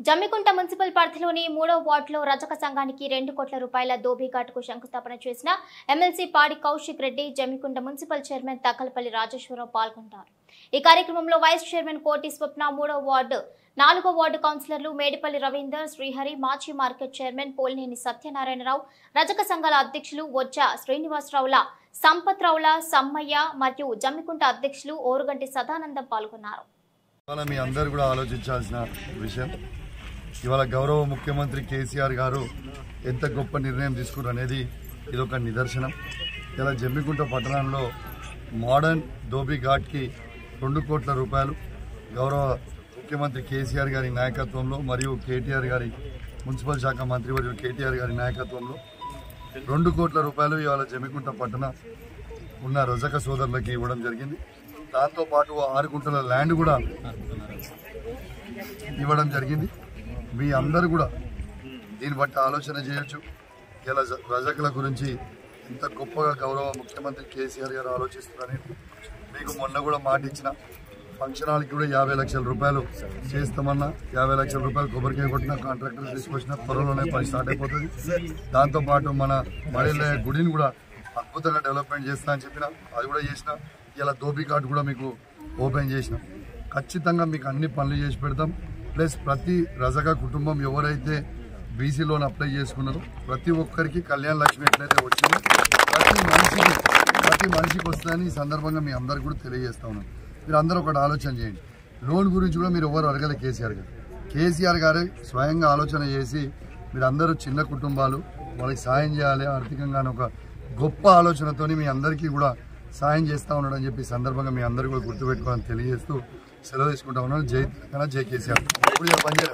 Jammikunta municipal పరిధిలోని మూడో వార్డులో రజక సంఘానికి రెండు కోట్ల రూపాయల దోబీఘాట్కు శంకుస్థాపన చేసిన MLC Padi Kaushik Reddy Jammikunta municipal chairman Takkalapalli Rajeshwararao పాల్గొంటారు. ఈ కార్యక్రమంలో వైస్ చైర్మన్ కోటి స్వప్న మూడో వార్డు నాలుగో వార్డు కౌన్సిలర్లు మేడిపల్లి రవీందర్ శ్రీహరి మాజీ మార్కెట్ చైర్మన్ పోలినేని సత్యనారాయణరావు రజక సంఘాల అధ్యక్షులు వజ్జ శ్రీనివాసరావుల సంపత్ రావుల సమ్మయ్య మరియు జమ్మికుంట అధ్యక్షులు ఓరుగంటి సదానందం పాల్గొన్నారు. ఇవాళ మీ అందరు కూడా ఆలోచించాల్సిన విషయం. ఇవాళ గౌరవ ముఖ్యమంత్రి కేసీఆర్ గారు ఎంత గొప్ప నిర్ణయం తీసుకున్నారు అనేది ఇది ఒక నిదర్శనం. ఇలా జమ్మికుంట పట్టణంలో మోడర్న్ దోబీ ఘాట్కి రెండు కోట్ల రూపాయలు గౌరవ ముఖ్యమంత్రి కేసీఆర్ గారి నాయకత్వంలో మరియు కేటీఆర్ గారి మున్సిపల్ శాఖ మంత్రి మరియు కేటీఆర్ గారి నాయకత్వంలో రెండు కోట్ల రూపాయలు ఇవాళ జమ్మికుంట పట్టణ ఉన్న రజక సోదరులకి ఇవ్వడం జరిగింది. దాంతోపాటు ఆరు గుంటల ల్యాండ్ కూడా ఇవ్వడం జరిగింది. మీ అందరూ కూడా దీన్ని బట్టి ఆలోచన చేయొచ్చు. ఇలా రజకుల గురించి ఇంత గొప్పగా గౌరవ ముఖ్యమంత్రి కేసీఆర్ గారు ఆలోచిస్తున్నారని మీకు మొన్న కూడా మాట ఇచ్చిన. ఫంక్షన్ హాల్కి కూడా యాభై లక్షల రూపాయలు చేస్తామన్నా యాభై లక్షల రూపాయలు కొబ్బరికాయ కొట్టిన కాంట్రాక్టర్ తీసుకొచ్చిన త్వరలోనే పని స్టార్ట్ అయిపోతుంది. దాంతోపాటు మన మడిలే గుడిని కూడా అద్భుతంగా డెవలప్మెంట్ చేస్తా అని చెప్పిన అది కూడా చేసిన. ఇలా దోబీ కార్డు కూడా మీకు ఓపెన్ చేసినాం. ఖచ్చితంగా మీకు అన్ని పనులు చేసి పెడతాం. ప్లస్ ప్రతి రజక కుటుంబం ఎవరైతే బీసీ లోన్ అప్లై చేసుకున్నారో ప్రతి ఒక్కరికి కళ్యాణ లక్ష్మి ఎట్లయితే వచ్చిందో ప్రతి మనిషికి ప్రతి మనిషికి వస్తుందని ఈ సందర్భంగా మీ అందరికి కూడా తెలియజేస్తా ఉన్నాను మీరు అందరూ ఒకటి ఆలోచన చేయండి. లోన్ గురించి కూడా మీరు ఎవరు అడగలే కేసీఆర్ గారు. కేసీఆర్ గారే స్వయంగా ఆలోచన చేసి మీరు అందరూ చిన్న కుటుంబాలు వాళ్ళకి సాయం చేయాలి ఆర్థికంగా ఒక గొప్ప ఆలోచనతోని మీ అందరికీ కూడా సాయం చేస్తూ ఉన్నాడు అని చెప్పి సందర్భంగా మీ అందరూ కూడా గుర్తుపెట్టుకోవాలని తెలియజేస్తూ సెలవు తీసుకుంటా ఉన్నాను. జై తెలంగాణ జై కేసీఆర్. ఇప్పుడు పనిచేయాలి